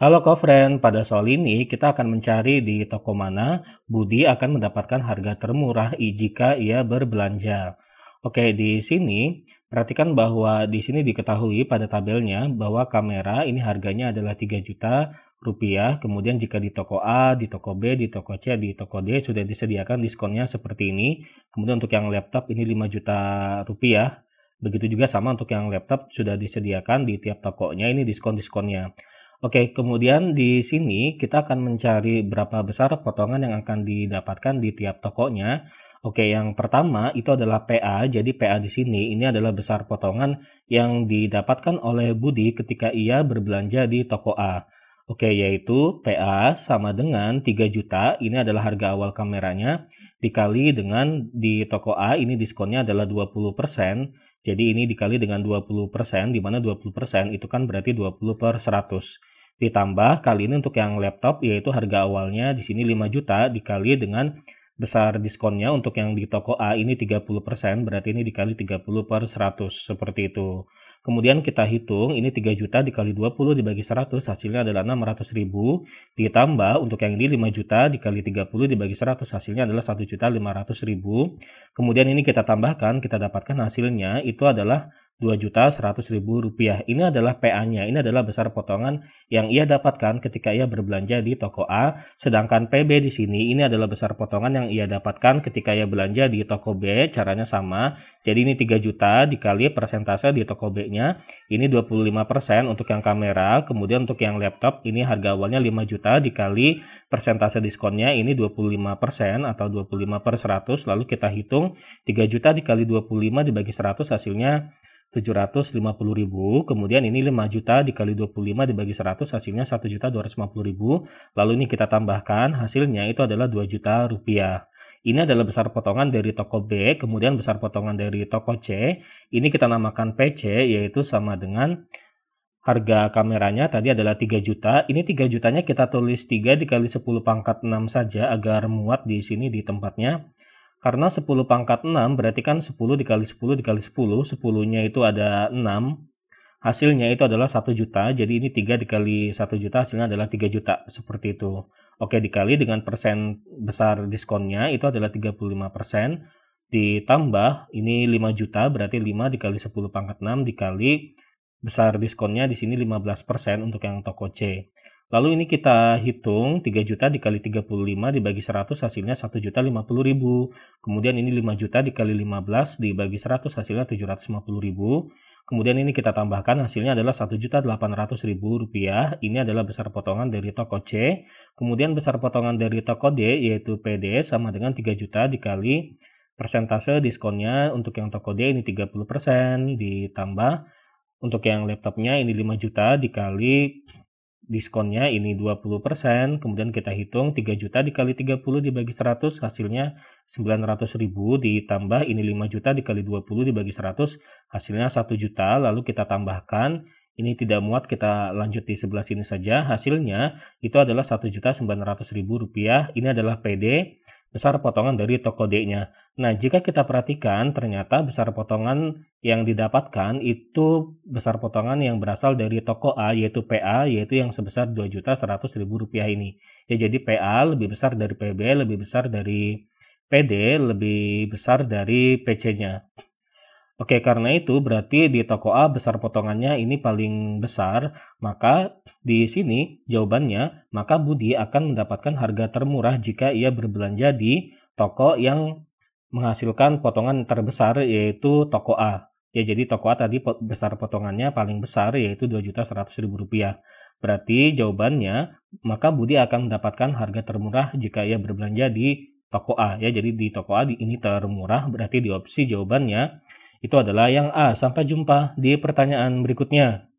Halo Kofren, pada soal ini kita akan mencari di toko mana Budi akan mendapatkan harga termurah jika ia berbelanja. Oke, di sini perhatikan bahwa di sini diketahui pada tabelnya bahwa kamera ini harganya adalah 3 juta rupiah. Kemudian jika di toko A, di toko B, di toko C, di toko D sudah disediakan diskonnya seperti ini. Kemudian untuk yang laptop ini 5 juta rupiah. Begitu juga sama untuk yang laptop sudah disediakan di tiap tokonya ini diskon-diskonnya. Oke, kemudian di sini kita akan mencari berapa besar potongan yang akan didapatkan di tiap tokonya. Oke, yang pertama itu adalah PA. Jadi PA di sini ini adalah besar potongan yang didapatkan oleh Budi ketika ia berbelanja di toko A. Oke, yaitu PA sama dengan 3 juta. Ini adalah harga awal kameranya dikali dengan di toko A ini diskonnya adalah 20%. Jadi ini dikali dengan 20%, di mana 20% itu kan berarti 20 per 100. Ditambah kali ini untuk yang laptop yaitu harga awalnya di sini 5 juta dikali dengan besar diskonnya untuk yang di toko A ini 30% berarti ini dikali 30 per 100 seperti itu. Kemudian kita hitung ini 3 juta dikali 20 dibagi 100 hasilnya adalah 600 ribu. Ditambah untuk yang ini 5 juta dikali 30 dibagi 100 hasilnya adalah 1 juta 500 ribu. Kemudian ini kita tambahkan kita dapatkan hasilnya itu adalah juta ribu rupiah. Ini adalah PA-nya, ini adalah besar potongan yang ia dapatkan ketika ia berbelanja di toko A, sedangkan PB di sini ini adalah besar potongan yang ia dapatkan ketika ia belanja di toko B, caranya sama. Jadi ini 3 juta dikali persentase di toko B-nya, ini 25% untuk yang kamera, kemudian untuk yang laptop ini harga awalnya 5 juta dikali persentase diskonnya. Ini 25% atau 25 per 100, lalu kita hitung 3 juta dikali 25 dibagi 100 hasilnya 750.000 kemudian ini 5 juta dikali 25 dibagi 100 hasilnya 1 juta 250.000 lalu ini kita tambahkan hasilnya itu adalah 2 juta rupiah. Ini adalah besar potongan dari toko B kemudian besar potongan dari toko C. Ini kita namakan PC yaitu sama dengan harga kameranya. Tadi adalah 3 juta. Ini 3 jutanya kita tulis 3 dikali 10 pangkat 6 saja agar muat di sini di tempatnya karena 10 pangkat 6 berarti kan 10 dikali 10 dikali 10, 10-nya itu ada 6. Hasilnya itu adalah 1 juta, jadi ini 3 dikali 1 juta hasilnya adalah 3 juta, seperti itu. Oke, dikali dengan persen besar diskonnya itu adalah 35%, ditambah ini 5 juta, berarti 5 dikali 10 pangkat 6 dikali besar diskonnya di sini 15% untuk yang toko C. Lalu ini kita hitung 3 juta dikali 35 dibagi 100 hasilnya 1 juta 50 ribu. Kemudian ini 5 juta dikali 15 dibagi 100 hasilnya 750 ribu. Kemudian ini kita tambahkan hasilnya adalah 1 juta 800 ribu rupiah. Ini adalah besar potongan dari toko C. Kemudian besar potongan dari toko D yaitu PD sama dengan 3 juta dikali persentase diskonnya untuk yang toko D ini 30% ditambah untuk yang laptopnya ini 5 juta dikali diskonnya ini 20%, kemudian kita hitung 3 juta dikali 30 dibagi 100, hasilnya 900 ribu, ditambah ini 5 juta dikali 20 dibagi 100, hasilnya 1 juta, lalu kita tambahkan, ini tidak muat, kita lanjut di sebelah sini saja, hasilnya itu adalah 1 juta 900 ribu rupiah, ini adalah PD, besar potongan dari toko D-nya. Nah, jika kita perhatikan, ternyata besar potongan yang didapatkan itu besar potongan yang berasal dari toko A, yaitu PA, yaitu yang sebesar Rp2.100.000 ini. Ya, jadi PA lebih besar dari PB, lebih besar dari PD, lebih besar dari PC-nya. Oke, karena itu berarti di toko A besar potongannya ini paling besar, maka di sini jawabannya, maka Budi akan mendapatkan harga termurah jika ia berbelanja di toko yang menghasilkan potongan terbesar yaitu toko A. Ya, jadi toko A tadi besar potongannya paling besar yaitu Rp2.100.000. Berarti jawabannya, maka Budi akan mendapatkan harga termurah jika ia berbelanja di toko A. Ya, jadi di toko A ini termurah, berarti di opsi jawabannya itu adalah yang A. Sampai jumpa di pertanyaan berikutnya.